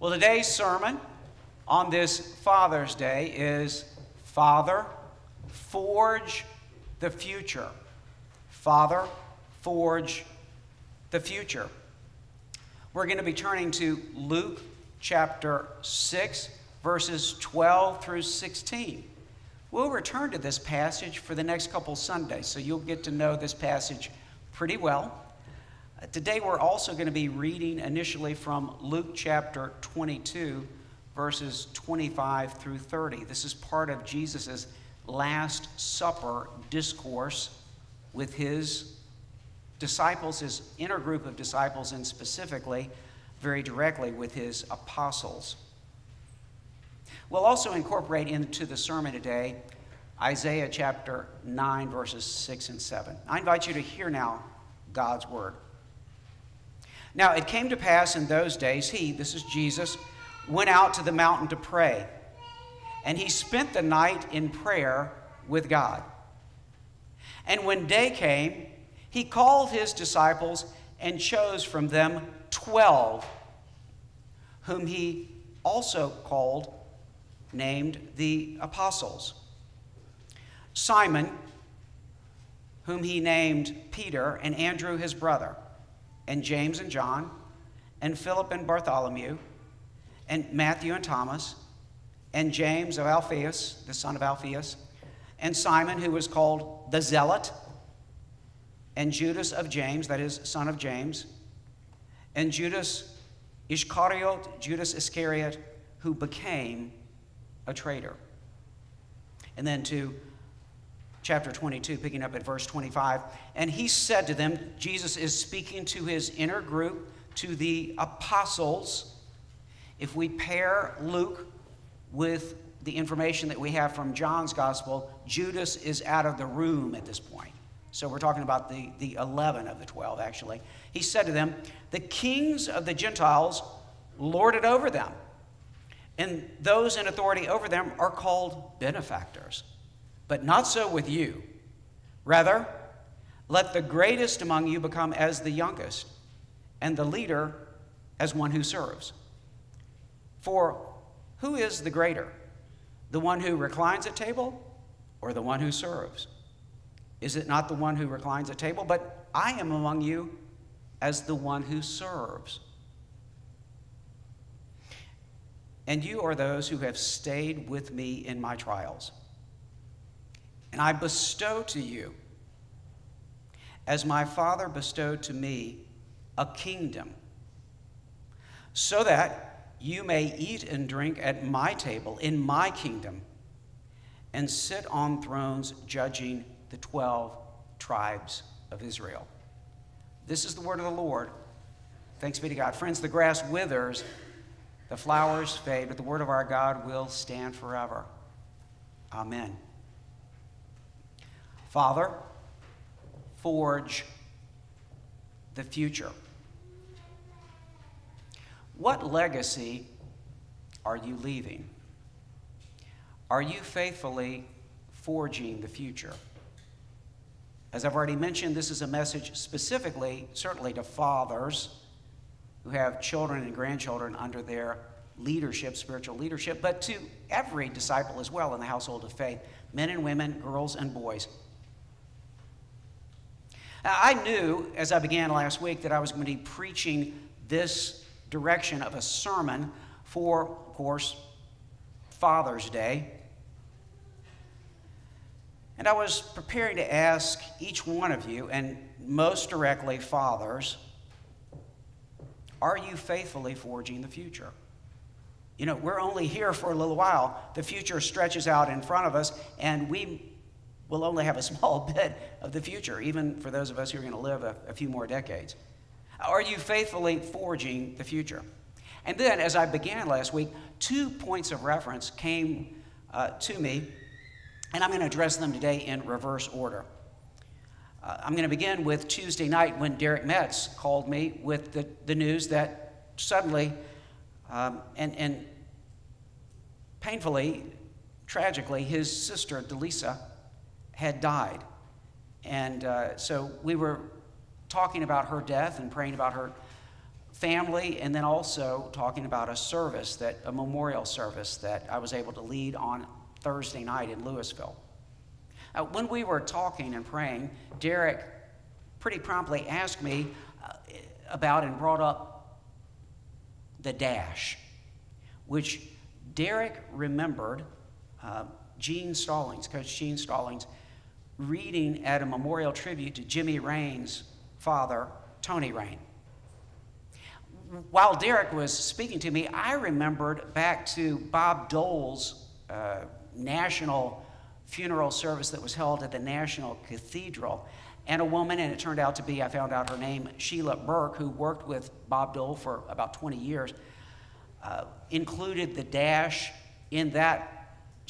Well, today's sermon on this Father's Day is Father, Forge the Future. Father, Forge the Future. We're going to be turning to Luke chapter 6, verses 12 through 16. We'll return to this passage for the next couple Sundays, so you'll get to know this passage pretty well. Today, we're also going to be reading initially from Luke chapter 22, verses 25 through 30. This is part of Jesus' Last Supper discourse with his disciples, his inner group of disciples, and specifically, very directly, with his apostles. We'll also incorporate into the sermon today Isaiah chapter 9, verses 6 and 7. I invite you to hear now God's word. Now, it came to pass in those days, he, this is Jesus, went out to the mountain to pray, and he spent the night in prayer with God. And when day came, he called his disciples and chose from them twelve, whom he also called, named the apostles Simon, whom he named Peter, and Andrew his brother and James and John, and Philip and Bartholomew, and Matthew and Thomas, and James of Alphaeus, the son of Alphaeus, and Simon, who was called the Zealot, and Judas of James, that is, son of James, and Judas Iscariot, Judas Iscariot, who became a traitor. And then to chapter 22, picking up at verse 25. And he said to them, Jesus is speaking to his inner group, to the apostles. If we pair Luke with the information that we have from John's gospel, Judas is out of the room at this point. So we're talking about the, the 11 of the 12, actually. He said to them, The kings of the Gentiles lord it over them, and those in authority over them are called benefactors. But not so with you. Rather, let the greatest among you become as the youngest, and the leader as one who serves. For who is the greater? The one who reclines at table or the one who serves? Is it not the one who reclines at table? But I am among you as the one who serves. And you are those who have stayed with me in my trials and I bestow to you, as my Father bestowed to me, a kingdom, so that you may eat and drink at my table in my kingdom and sit on thrones judging the 12 tribes of Israel. This is the word of the Lord. Thanks be to God. Friends, the grass withers, the flowers fade, but the word of our God will stand forever. Amen. Father, forge the future. What legacy are you leaving? Are you faithfully forging the future? As I've already mentioned, this is a message specifically, certainly to fathers who have children and grandchildren under their leadership, spiritual leadership, but to every disciple as well in the household of faith men and women, girls and boys. Now, I knew as I began last week that I was going to be preaching this direction of a sermon for, of course, Father's Day. And I was preparing to ask each one of you, and most directly, fathers, are you faithfully forging the future? You know, we're only here for a little while. The future stretches out in front of us, and we we'll only have a small bit of the future, even for those of us who are going to live a, a few more decades. Are you faithfully forging the future? And then, as I began last week, two points of reference came uh, to me, and I'm going to address them today in reverse order. Uh, I'm going to begin with Tuesday night when Derek Metz called me with the, the news that suddenly um, and, and painfully, tragically, his sister, Delisa, had died. And uh, so we were talking about her death and praying about her family, and then also talking about a service that, a memorial service that I was able to lead on Thursday night in Louisville. Uh, when we were talking and praying, Derek pretty promptly asked me uh, about and brought up the dash, which Derek remembered uh, Gene Stallings, Coach Gene Stallings, reading at a memorial tribute to Jimmy Rain's father, Tony Rain. While Derek was speaking to me, I remembered back to Bob Dole's uh, national funeral service that was held at the National Cathedral. And a woman, and it turned out to be, I found out her name, Sheila Burke, who worked with Bob Dole for about 20 years, uh, included the dash in that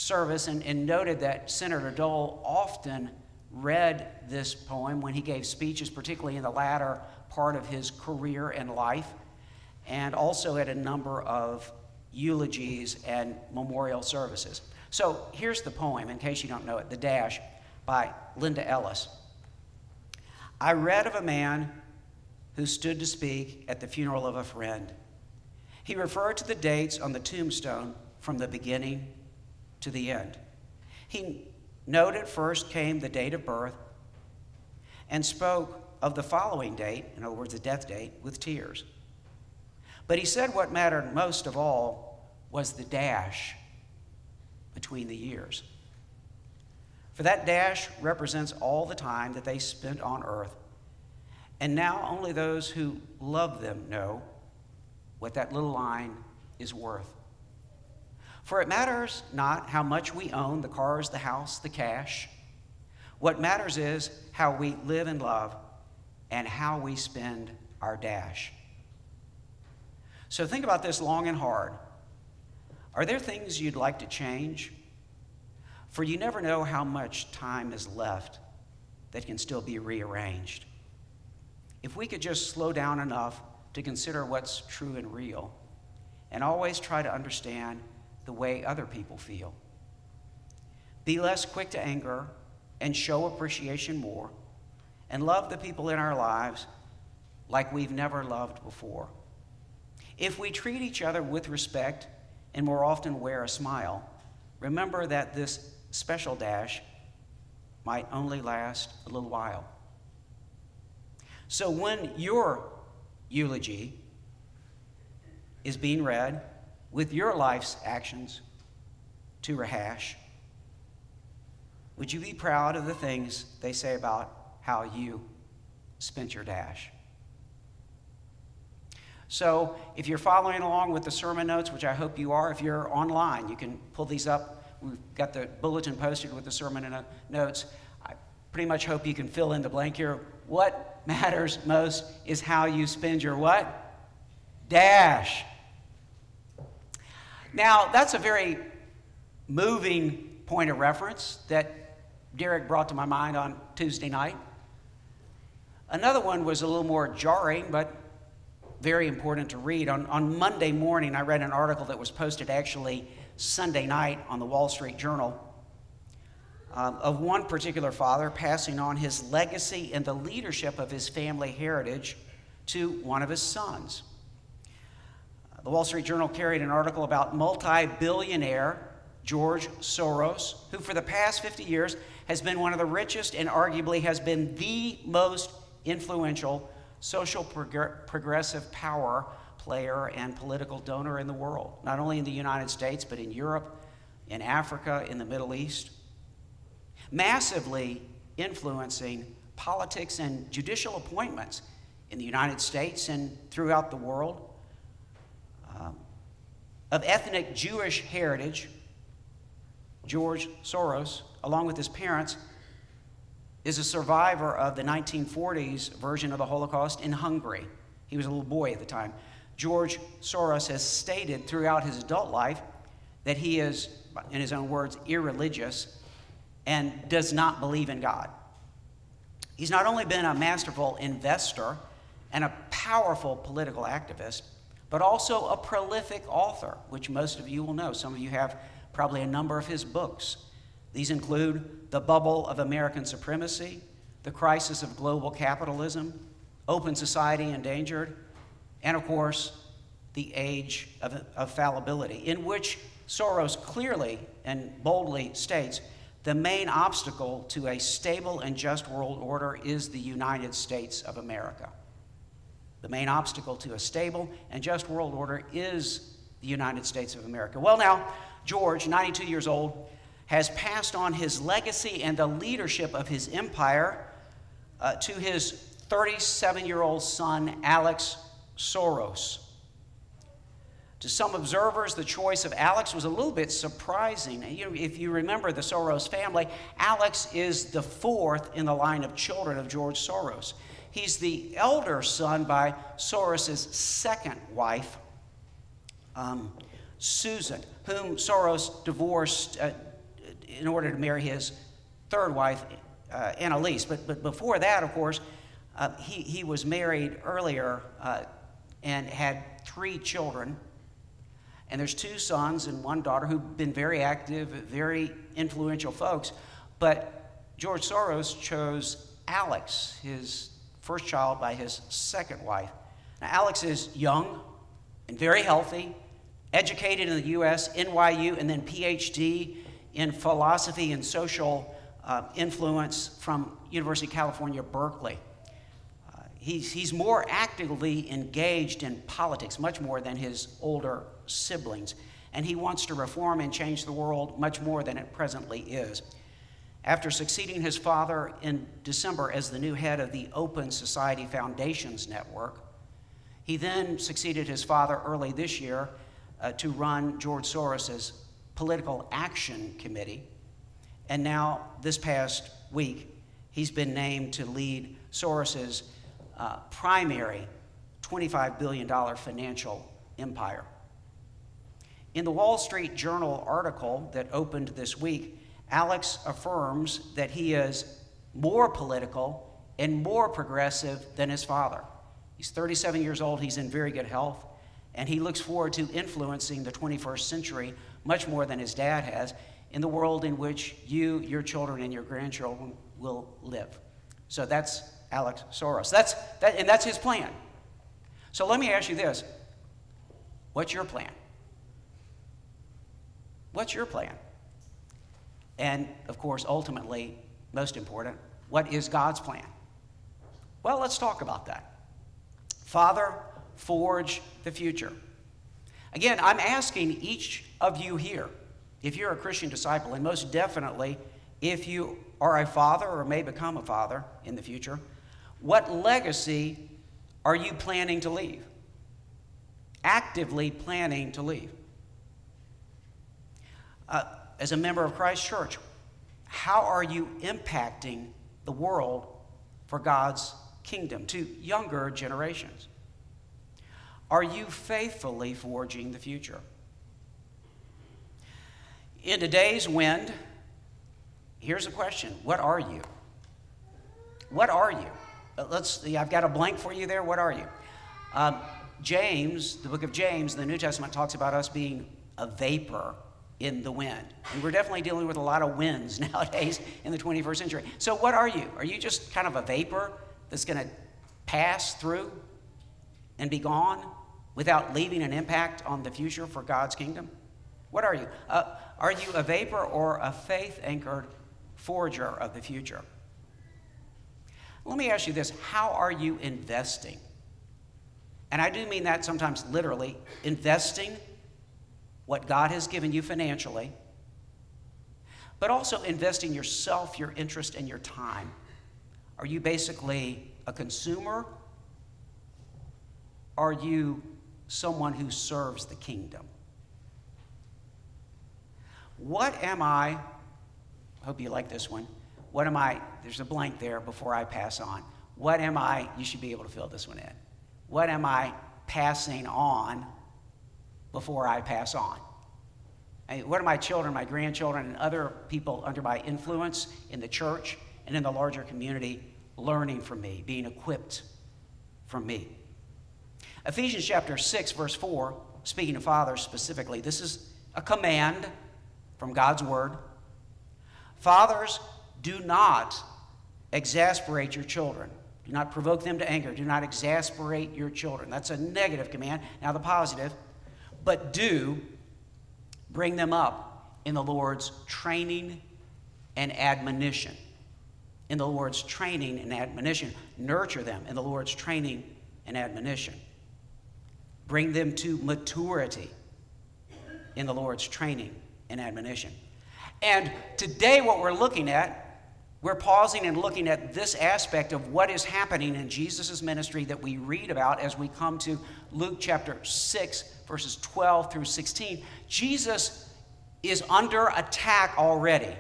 service and, and noted that Senator Dole often read this poem when he gave speeches, particularly in the latter part of his career and life, and also at a number of eulogies and memorial services. So here's the poem, in case you don't know it The Dash by Linda Ellis. I read of a man who stood to speak at the funeral of a friend. He referred to the dates on the tombstone from the beginning to the end. He noted first came the date of birth and spoke of the following date, in other words, the death date, with tears. But he said what mattered most of all was the dash between the years. For that dash represents all the time that they spent on earth. And now only those who love them know what that little line is worth. For it matters not how much we own the cars, the house, the cash. What matters is how we live and love and how we spend our dash. So think about this long and hard. Are there things you'd like to change? For you never know how much time is left that can still be rearranged. If we could just slow down enough to consider what's true and real, and always try to understand the way other people feel. Be less quick to anger and show appreciation more, and love the people in our lives like we've never loved before. If we treat each other with respect and more often wear a smile, remember that this special dash might only last a little while. So when your eulogy is being read with your life's actions to rehash, would you be proud of the things they say about how you spent your dash? So, if you're following along with the sermon notes, which I hope you are, if you're online, you can pull these up. We've got the bulletin posted with the sermon notes. I pretty much hope you can fill in the blank here. What matters most is how you spend your what? Dash. Now, that's a very moving point of reference that Derek brought to my mind on Tuesday night. Another one was a little more jarring, but very important to read. On, on Monday morning, I read an article that was posted actually Sunday night on the Wall Street Journal um, of one particular father passing on his legacy and the leadership of his family heritage to one of his sons. The Wall Street Journal carried an article about multi billionaire George Soros, who for the past 50 years has been one of the richest and arguably has been the most influential social prog- progressive power player and political donor in the world, not only in the United States, but in Europe, in Africa, in the Middle East. Massively influencing politics and judicial appointments in the United States and throughout the world. Of ethnic Jewish heritage, George Soros, along with his parents, is a survivor of the 1940s version of the Holocaust in Hungary. He was a little boy at the time. George Soros has stated throughout his adult life that he is, in his own words, irreligious and does not believe in God. He's not only been a masterful investor and a powerful political activist, but also a prolific author, which most of you will know. Some of you have probably a number of his books. These include The Bubble of American Supremacy, The Crisis of Global Capitalism, Open Society Endangered, and of course, the age of, of fallibility, in which Soros clearly and boldly states the main obstacle to a stable and just world order is the United States of America. The main obstacle to a stable and just world order is the United States of America. Well, now, George, 92 years old, has passed on his legacy and the leadership of his empire uh, to his 37 year old son, Alex Soros. To some observers, the choice of Alex was a little bit surprising. If you remember the Soros family, Alex is the fourth in the line of children of George Soros. He's the elder son by Soros's second wife, um, Susan, whom Soros divorced uh, in order to marry his third wife, uh, Annalise. But, but before that, of course, uh, he, he was married earlier uh, and had three children. And there's two sons and one daughter who've been very active, very influential folks. But George Soros chose Alex, his first child, by his second wife. Now, Alex is young and very healthy, educated in the U.S., NYU, and then PhD in philosophy and social uh, influence from University of California, Berkeley. Uh, he's, he's more actively engaged in politics, much more than his older siblings, and he wants to reform and change the world much more than it presently is. After succeeding his father in December as the new head of the Open Society Foundations Network, he then succeeded his father early this year uh, to run George Soros's Political Action Committee. And now, this past week, he's been named to lead Soros's uh, primary $25 billion financial empire. In the Wall Street Journal article that opened this week, Alex affirms that he is more political and more progressive than his father. He's 37 years old, he's in very good health, and he looks forward to influencing the 21st century much more than his dad has in the world in which you, your children, and your grandchildren will live. So that's Alex Soros. That's, that, and that's his plan. So let me ask you this What's your plan? What's your plan? And of course, ultimately, most important, what is God's plan? Well, let's talk about that. Father, forge the future. Again, I'm asking each of you here, if you're a Christian disciple, and most definitely if you are a father or may become a father in the future, what legacy are you planning to leave? Actively planning to leave uh, as a member of Christ Church, how are you impacting the world for God's kingdom to younger generations? Are you faithfully forging the future? In today's wind, here's a question What are you? What are you? Uh, let's, I've got a blank for you there. What are you? Um, James, the book of James, the New Testament talks about us being a vapor in the wind. And we're definitely dealing with a lot of winds nowadays in the 21st century. So, what are you? Are you just kind of a vapor that's going to pass through and be gone without leaving an impact on the future for God's kingdom? What are you? Uh, are you a vapor or a faith anchored forger of the future? Let me ask you this how are you investing? And I do mean that sometimes literally, investing what God has given you financially, but also investing yourself, your interest, and your time. Are you basically a consumer? Are you someone who serves the kingdom? What am I? I Hope you like this one. What am I? There's a blank there before I pass on. What am I? You should be able to fill this one in. What am I passing on before I pass on. I what are my children, my grandchildren, and other people under my influence in the church and in the larger community learning from me, being equipped from me? Ephesians chapter 6, verse 4, speaking to fathers specifically, this is a command from God's word. Fathers, do not exasperate your children. Do not provoke them to anger. Do not exasperate your children. That's a negative command. Now, the positive. But do bring them up in the Lord's training and admonition. In the Lord's training and admonition. Nurture them in the Lord's training and admonition. Bring them to maturity in the Lord's training and admonition. And today, what we're looking at we're pausing and looking at this aspect of what is happening in Jesus' ministry that we read about as we come to Luke chapter 6, verses 12 through 16. Jesus is under attack already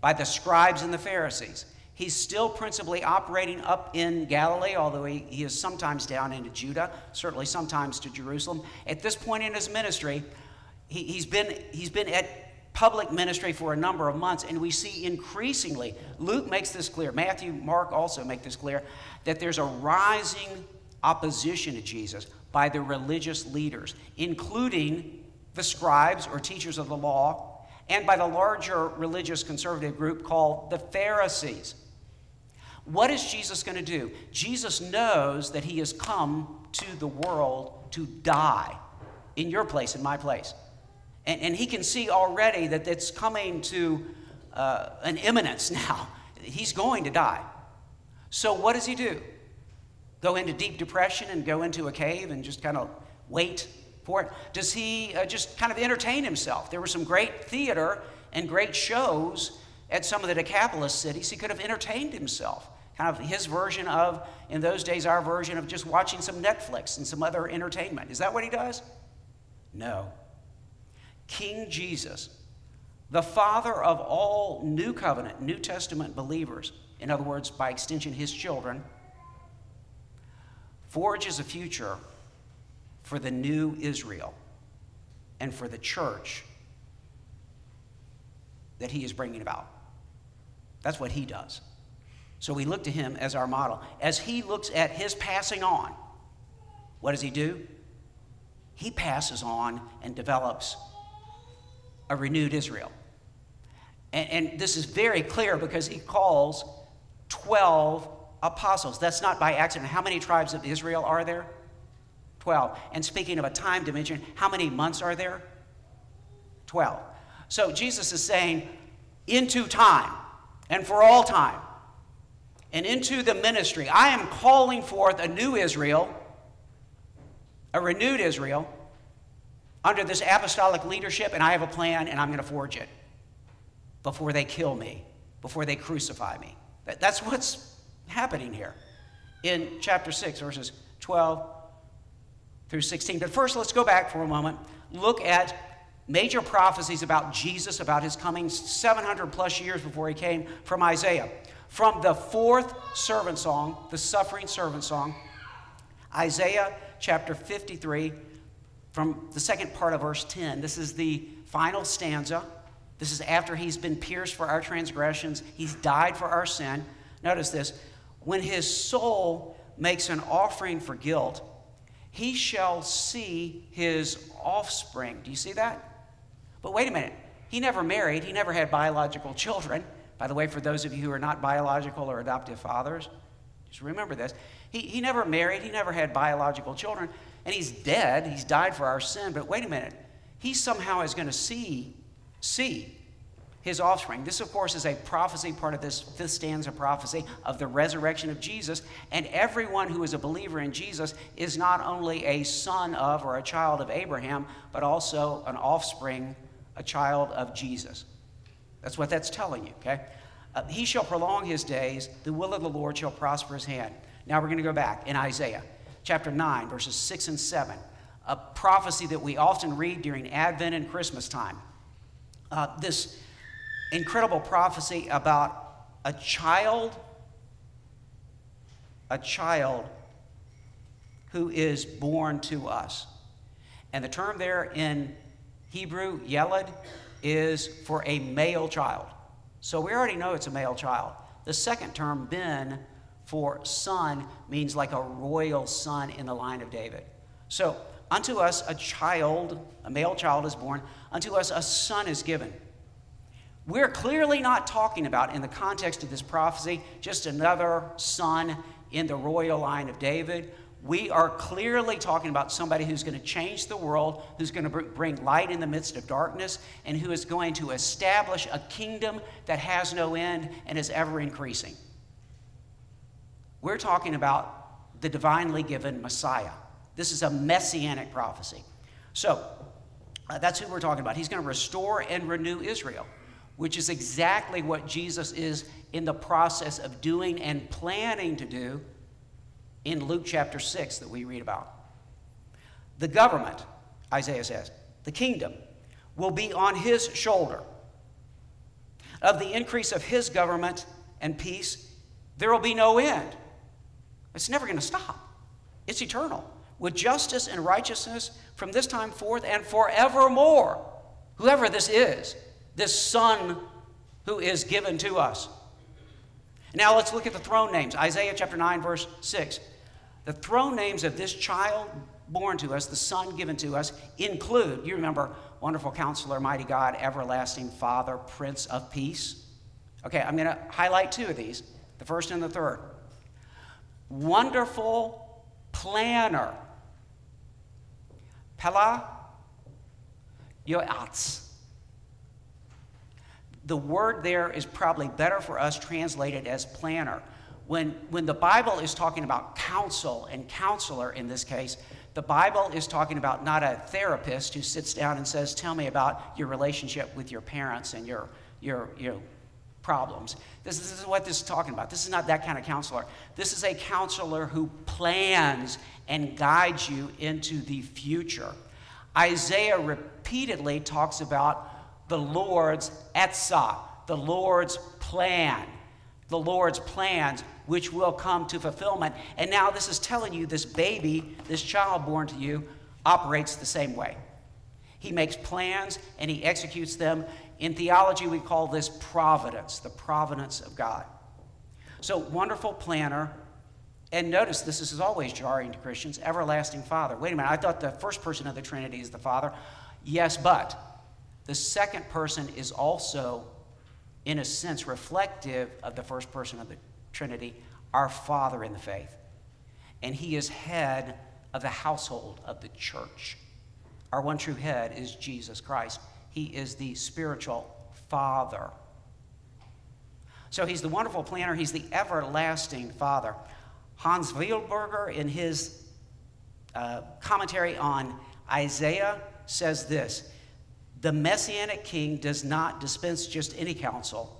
by the scribes and the Pharisees. He's still principally operating up in Galilee, although he, he is sometimes down into Judah, certainly sometimes to Jerusalem. At this point in his ministry, he, he's, been, he's been at public ministry for a number of months, and we see increasingly, Luke makes this clear, Matthew, Mark also make this clear, that there's a rising opposition to Jesus by the religious leaders, including the scribes or teachers of the law, and by the larger religious conservative group called the Pharisees. What is Jesus going to do? Jesus knows that he has come to the world to die in your place, in my place. And, and he can see already that it's coming to uh, an imminence now. He's going to die. So, what does he do? Go into deep depression and go into a cave and just kind of wait for it? Does he uh, just kind of entertain himself? There were some great theater and great shows at some of the Decapolis cities. He could have entertained himself. Kind of his version of, in those days, our version of just watching some Netflix and some other entertainment. Is that what he does? No. King Jesus, the father of all New Covenant, New Testament believers, in other words, by extension, his children, forges a future for the new Israel and for the church that he is bringing about. That's what he does. So we look to him as our model. As he looks at his passing on, what does he do? He passes on and develops a renewed Israel. And, and this is very clear because he calls 12 apostles. That's not by accident. How many tribes of Israel are there? 12. And speaking of a time dimension, how many months are there? 12. So Jesus is saying, into time and for all time and into the ministry, I am calling forth a new Israel, a renewed Israel, under this apostolic leadership, and I have a plan, and I'm going to forge it before they kill me, before they crucify me. That's what's happening here in chapter 6, verses 12 through 16. But first, let's go back for a moment, look at major prophecies about Jesus, about his coming 700 plus years before he came from Isaiah. From the fourth servant song, the suffering servant song, Isaiah chapter 53, from the second part of verse 10. This is the final stanza. This is after he's been pierced for our transgressions, he's died for our sin. Notice this when his soul makes an offering for guilt, he shall see his offspring. Do you see that? But wait a minute. He never married, he never had biological children. By the way, for those of you who are not biological or adoptive fathers, just remember this. He, he never married, he never had biological children and he's dead. He's died for our sin. But wait a minute. He somehow is going to see, see his offspring. This, of course, is a prophecy, part of this fifth stanza prophecy of the resurrection of Jesus. And everyone who is a believer in Jesus is not only a son of or a child of Abraham, but also an offspring, a child of Jesus. That's what that's telling you, okay? Uh, he shall prolong his days, the will of the Lord shall prosper his hand. Now we're going to go back in Isaiah chapter 9, verses 6 and 7, a prophecy that we often read during Advent and Christmas time. Uh, this incredible prophecy about a child, a child who is born to us. And the term there in Hebrew, Yeled, is for a male child. So we already know it's a male child. The second term, Ben, for son means like a royal son in the line of David. So, unto us a child, a male child is born, unto us a son is given. We're clearly not talking about, in the context of this prophecy, just another son in the royal line of David. We are clearly talking about somebody who's going to change the world, who's going to bring light in the midst of darkness, and who is going to establish a kingdom that has no end and is ever increasing. We're talking about the divinely given Messiah. This is a messianic prophecy. So, uh, that's who we're talking about. He's going to restore and renew Israel, which is exactly what Jesus is in the process of doing and planning to do in Luke chapter 6 that we read about. The government, Isaiah says, the kingdom, will be on his shoulder. Of the increase of his government and peace, there will be no end. It's never going to stop, it's eternal. With justice and righteousness from this time forth and forevermore. Whoever this is, this Son who is given to us. Now let's look at the throne names. Isaiah chapter 9, verse 6. The throne names of this child born to us, the Son given to us, include, you remember, Wonderful Counselor, Mighty God, Everlasting Father, Prince of Peace. Okay, I'm going to highlight two of these, the first and the third. Wonderful Planner. Pella Yoatz. The word there is probably better for us translated as planner. When, when the Bible is talking about counsel and counselor in this case, the Bible is talking about not a therapist who sits down and says, Tell me about your relationship with your parents and your, your, your problems. This, this, is what this is talking about. This is not that kind of counselor. This is a counselor who plans and guides you into the future. Isaiah repeatedly talks about the Lord's etzah, the Lord's plan, the Lord's plans which will come to fulfillment. And now this is telling you this baby, this child born to you, operates the same way. He makes plans and he executes them. In theology, we call this providence, the providence of God. So, wonderful planner. And notice this is always jarring to Christians everlasting Father. Wait a minute, I thought the first person of the Trinity is the Father. Yes, but the second person is also, in a sense, reflective of the first person of the Trinity, our Father in the faith. And he is head of the household of the church. Our one true head is Jesus Christ. He is the spiritual Father. So he's the wonderful planner, he's the everlasting Father. Hans Wildberger, in his uh, commentary on Isaiah, says this The Messianic king does not dispense just any counsel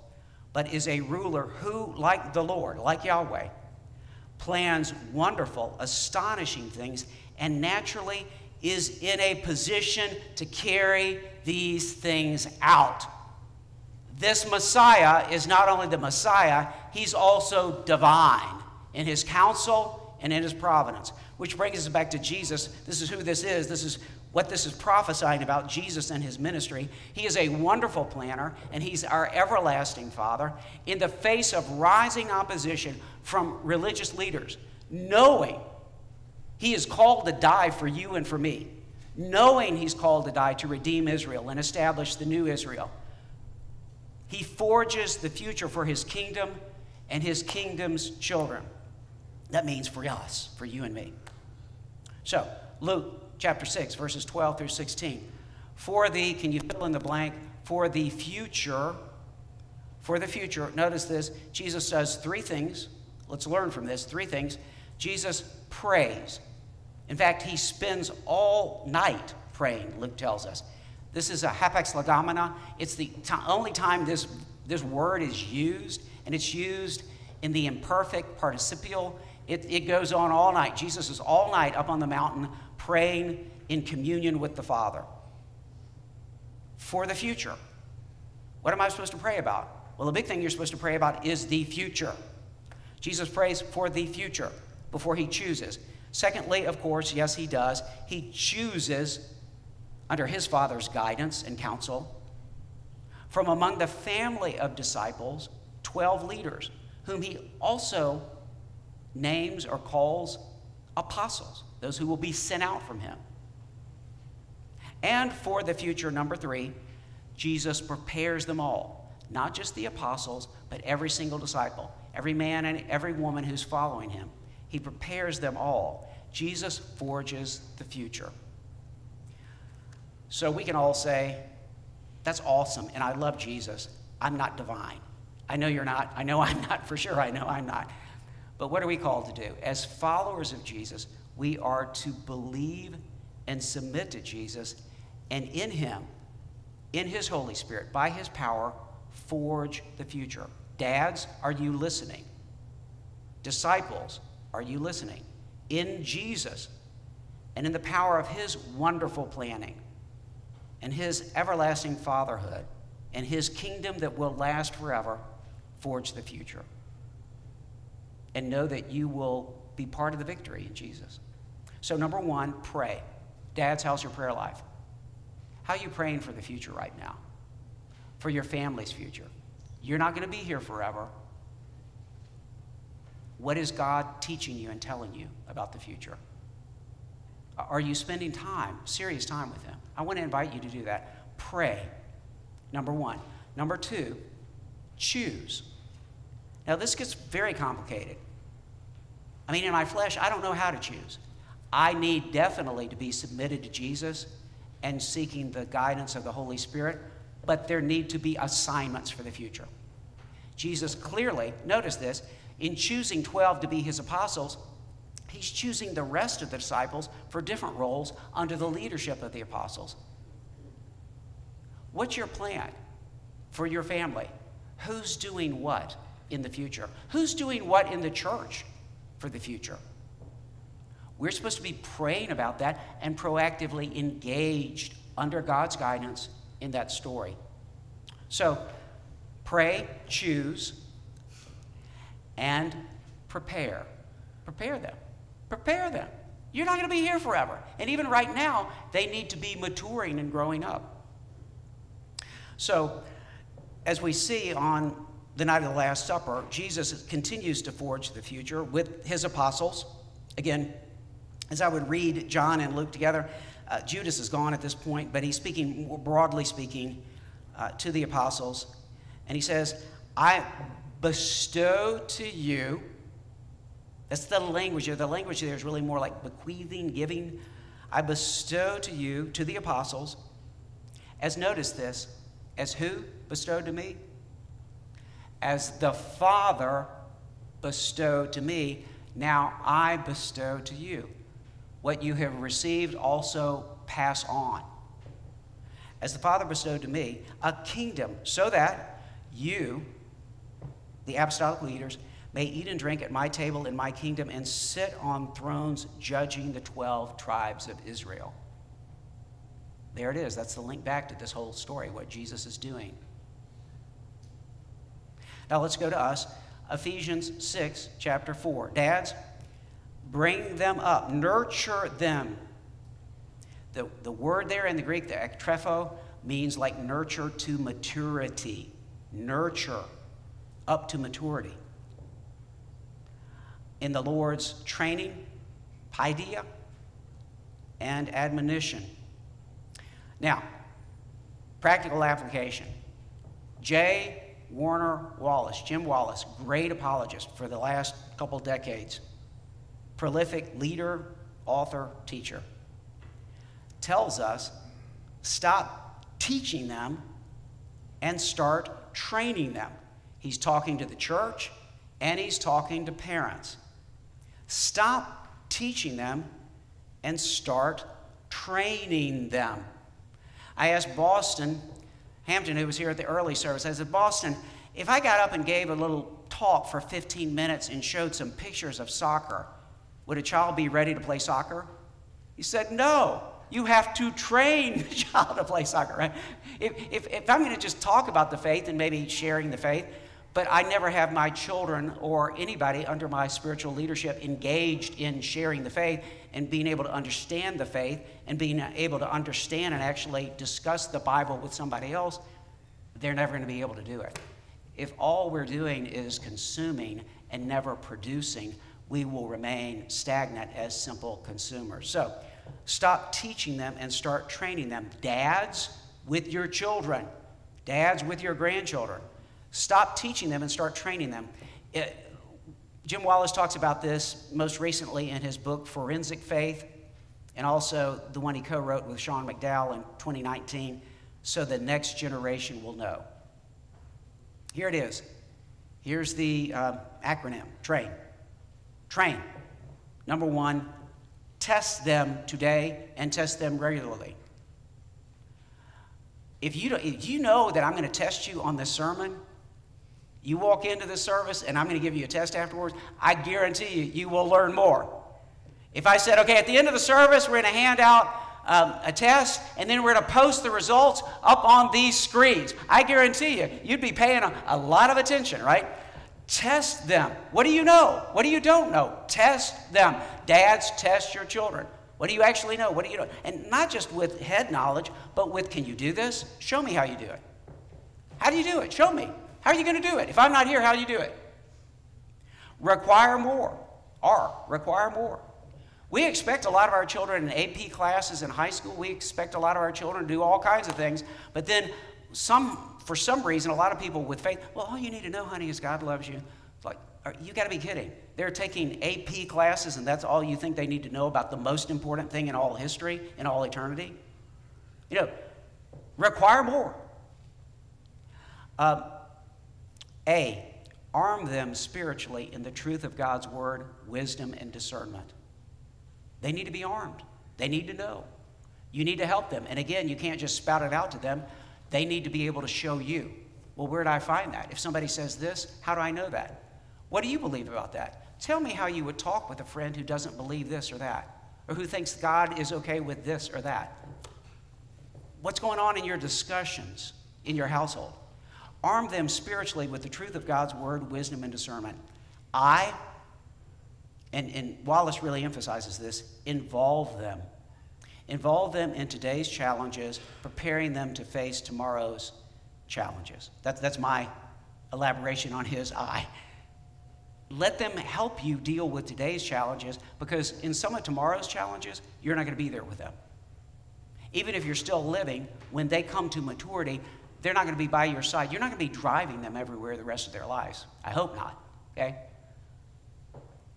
but is a ruler who, like the Lord, like Yahweh, plans wonderful, astonishing things, and naturally is in a position to carry these things out. This Messiah is not only the Messiah, he's also divine in his counsel and in his providence. Which brings us back to Jesus. This is who this is. This is what this is prophesying about Jesus and his ministry. He is a wonderful planner, and he's our everlasting Father in the face of rising opposition from religious leaders, knowing he is called to die for you and for me, knowing he's called to die to redeem Israel and establish the new Israel. He forges the future for his kingdom and his kingdom's children. That means for us, for you and me. So, Luke chapter 6, verses 12 through 16. For the, can you fill in the blank? For the future, for the future, notice this Jesus does three things. Let's learn from this three things. Jesus prays. In fact, he spends all night praying, Luke tells us. This is a hapax legomena. It's the only time this, this word is used, and it's used in the imperfect participial. It, it goes on all night. Jesus is all night up on the mountain praying in communion with the Father for the future. What am I supposed to pray about? Well, the big thing you're supposed to pray about is the future. Jesus prays for the future before he chooses. Secondly, of course, yes, he does. He chooses, under his Father's guidance and counsel, from among the family of disciples, 12 leaders, whom he also names or calls apostles those who will be sent out from him. And for the future, number three, Jesus prepares them all, not just the apostles, but every single disciple, every man and every woman who's following him. He prepares them all. Jesus forges the future. So we can all say, That's awesome, and I love Jesus. I'm not divine. I know you're not. I know I'm not. For sure, I know I'm not. But what are we called to do? As followers of Jesus, we are to believe and submit to Jesus, and in Him, in His Holy Spirit, by His power, forge the future. Dads, are you listening? Disciples, are you listening? In Jesus and in the power of His wonderful planning and His everlasting fatherhood and His kingdom that will last forever, forge the future. And know that you will be part of the victory in Jesus. So, number one, pray. Dads, how's your prayer life? How are you praying for the future right now? For your family's future? You're not going to be here forever. What is God teaching you and telling you about the future? Are you spending time, serious time with Him? I want to invite you to do that. Pray, number one. Number two, choose. Now, this gets very complicated. I mean, in my flesh, I don't know how to choose. I need definitely to be submitted to Jesus and seeking the guidance of the Holy Spirit, but there need to be assignments for the future. Jesus clearly, notice this, in choosing 12 to be his apostles, he's choosing the rest of the disciples for different roles under the leadership of the apostles. What's your plan for your family? Who's doing what in the future? Who's doing what in the church for the future? We're supposed to be praying about that and proactively engaged under God's guidance in that story. So, pray, choose, and prepare. Prepare them. Prepare them. You're not going to be here forever. And even right now, they need to be maturing and growing up. So, as we see on the night of the Last Supper, Jesus continues to forge the future with his apostles. Again, as I would read John and Luke together, uh, Judas is gone at this point, but he's speaking, more broadly speaking, uh, to the apostles. And he says, I bestow to you. That's the language there. The language there is really more like bequeathing, giving. I bestow to you, to the apostles, as notice this, as who bestowed to me? As the Father bestowed to me, now I bestow to you. What you have received also pass on. As the Father bestowed to me, a kingdom, so that you, the apostolic leaders, may eat and drink at my table in my kingdom and sit on thrones judging the 12 tribes of Israel. There it is. That's the link back to this whole story, what Jesus is doing. Now let's go to us. Ephesians 6, chapter 4. Dads, bring them up, nurture them. The, the word there in the Greek, the ektrepho, means like nurture to maturity. Nurture up to maturity. In the Lord's training, paideia, and admonition. Now, practical application. J. Warner Wallace, Jim Wallace, great apologist for the last couple decades, prolific leader, author, teacher, tells us stop teaching them and start training them. He's talking to the church and he's talking to parents. Stop teaching them and start training them. I asked Boston, Hampton, who was here at the early service, I said, Boston, if I got up and gave a little talk for 15 minutes and showed some pictures of soccer, would a child be ready to play soccer? He said, No. You have to train the child to play soccer, right? If, if, if I'm going to just talk about the faith and maybe sharing the faith, but I never have my children or anybody under my spiritual leadership engaged in sharing the faith and being able to understand the faith and being able to understand and actually discuss the Bible with somebody else, they're never going to be able to do it. If all we're doing is consuming and never producing, we will remain stagnant as simple consumers. So stop teaching them and start training them. Dads, with your children, dads, with your grandchildren. Stop teaching them and start training them. It, Jim Wallace talks about this most recently in his book Forensic Faith, and also the one he co wrote with Sean McDowell in 2019, So the Next Generation Will Know. Here it is. Here's the uh, acronym TRAIN. Train. Number one, test them today and test them regularly. If you, if you know that I'm going to test you on this sermon, you walk into the service and I'm going to give you a test afterwards, I guarantee you, you will learn more. If I said, okay, at the end of the service, we're going to hand out um, a test and then we're going to post the results up on these screens, I guarantee you, you'd be paying a, a lot of attention, right? Test them. What do you know? What do you don't know? Test them. Dads, test your children. What do you actually know? What do you know? And not just with head knowledge, but with can you do this? Show me how you do it. How do you do it? Show me. How are you going to do it? If I'm not here, how do you do it? Require more. R, require more. We expect a lot of our children in AP classes in high school, we expect a lot of our children to do all kinds of things, but then some, for some reason, a lot of people with faith, well, all you need to know, honey, is God loves you. It's like, you got to be kidding. They're taking AP classes, and that's all you think they need to know about the most important thing in all history, in all eternity? You know, require more. Uh, a, arm them spiritually in the truth of God's word, wisdom, and discernment. They need to be armed, they need to know. You need to help them. And again, you can't just spout it out to them. They need to be able to show you. Well, where do I find that? If somebody says this, how do I know that? What do you believe about that? Tell me how you would talk with a friend who doesn't believe this or that, or who thinks God is okay with this or that. What's going on in your discussions in your household? Arm them spiritually with the truth of God's word, wisdom, and discernment. I, and, and Wallace really emphasizes this, involve them. Involve them in today's challenges, preparing them to face tomorrow's challenges. That's, that's my elaboration on his I. Let them help you deal with today's challenges because in some of tomorrow's challenges, you're not going to be there with them. Even if you're still living, when they come to maturity, they're not going to be by your side. You're not going to be driving them everywhere the rest of their lives. I hope not, okay?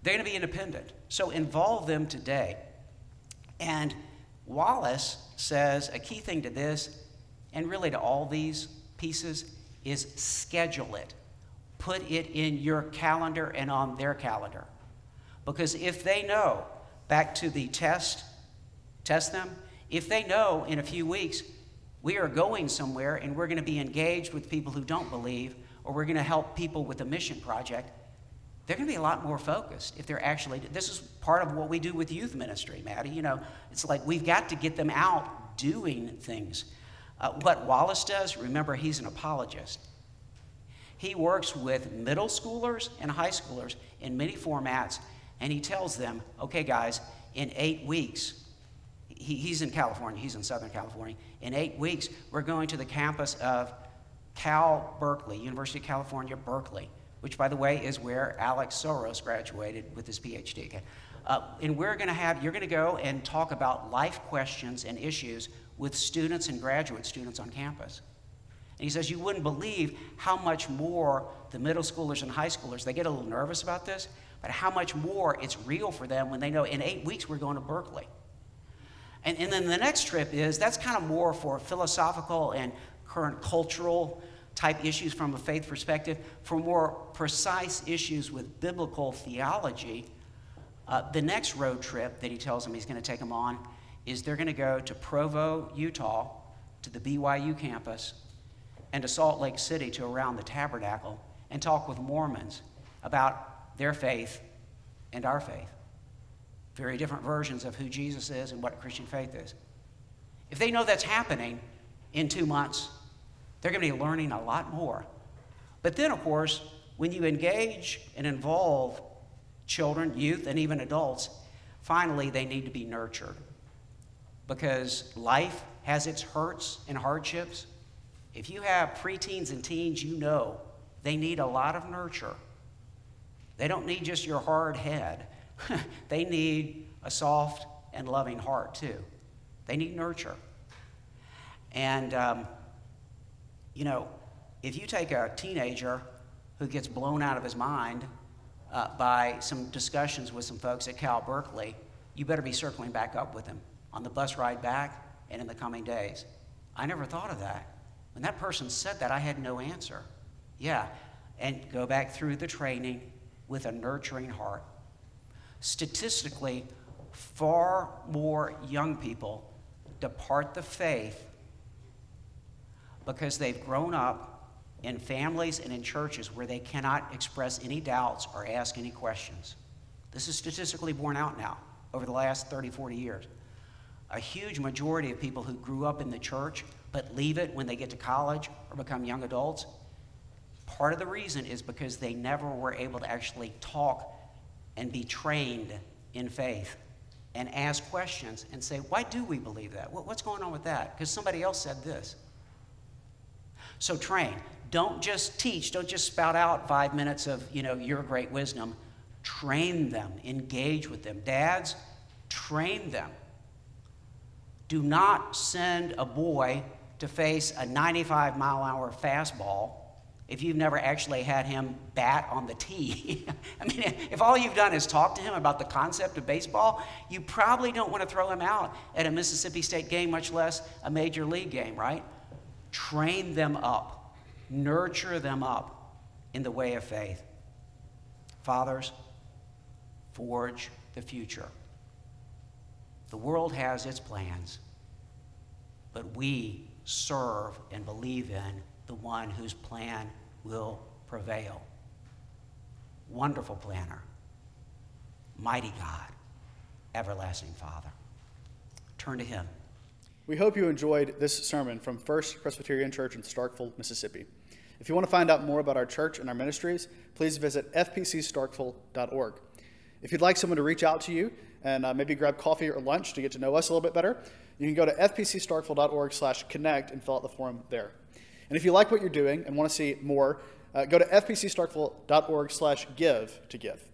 They're going to be independent. So involve them today. And Wallace says a key thing to this, and really to all these pieces, is schedule it. Put it in your calendar and on their calendar. Because if they know, back to the test, test them, if they know in a few weeks, we are going somewhere and we're going to be engaged with people who don't believe, or we're going to help people with a mission project, they're going to be a lot more focused if they're actually. This is part of what we do with youth ministry, Maddie. You know, it's like we've got to get them out doing things. Uh, what Wallace does, remember, he's an apologist. He works with middle schoolers and high schoolers in many formats, and he tells them, okay, guys, in eight weeks, he, he's in California, he's in Southern California. In eight weeks, we're going to the campus of Cal Berkeley, University of California, Berkeley, which, by the way, is where Alex Soros graduated with his PhD. Okay? Uh, and we're going to have, you're going to go and talk about life questions and issues with students and graduate students on campus. And he says, You wouldn't believe how much more the middle schoolers and high schoolers, they get a little nervous about this, but how much more it's real for them when they know in eight weeks we're going to Berkeley. And, and then the next trip is that's kind of more for philosophical and current cultural type issues from a faith perspective. For more precise issues with biblical theology, uh, the next road trip that he tells them he's going to take them on is they're going to go to Provo, Utah, to the BYU campus, and to Salt Lake City to around the tabernacle and talk with Mormons about their faith and our faith very different versions of who Jesus is and what Christian faith is. If they know that's happening in two months, they're going to be learning a lot more. But then, of course, when you engage and involve children, youth, and even adults, finally they need to be nurtured. Because life has its hurts and hardships. If you have preteens and teens, you know they need a lot of nurture. They don't need just your hard head. they need a soft and loving heart, too. They need nurture. And, um, you know, if you take a teenager who gets blown out of his mind uh, by some discussions with some folks at Cal Berkeley, you better be circling back up with him on the bus ride back and in the coming days. I never thought of that. When that person said that, I had no answer. Yeah, and go back through the training with a nurturing heart. Statistically, far more young people depart the faith because they've grown up in families and in churches where they cannot express any doubts or ask any questions. This is statistically borne out now over the last 30, 40 years. A huge majority of people who grew up in the church but leave it when they get to college or become young adults, part of the reason is because they never were able to actually talk and be trained in faith and ask questions and say, why do we believe that? What's going on with that? Because somebody else said this. So train. Don't just teach, don't just spout out five minutes of, you know, your great wisdom. Train them, engage with them. Dads, train them. Do not send a boy to face a 95 mile hour fastball if you've never actually had him bat on the tee. I mean, if all you've done is talk to him about the concept of baseball, you probably don't want to throw him out at a Mississippi State game, much less a major league game, right? Train them up, nurture them up in the way of faith. Fathers, forge the future. The world has its plans, but we serve and believe in the one whose plan will prevail. Wonderful planner, mighty God, everlasting Father. Turn to him. We hope you enjoyed this sermon from First Presbyterian Church in Starkville, Mississippi. If you want to find out more about our church and our ministries, please visit fpcstarkville.org. If you'd like someone to reach out to you and uh, maybe grab coffee or lunch to get to know us a little bit better, you can go to fpcstarkville.org slash connect and fill out the form there. And if you like what you're doing and want to see more, uh, go to fpcstarkville.org slash give to give.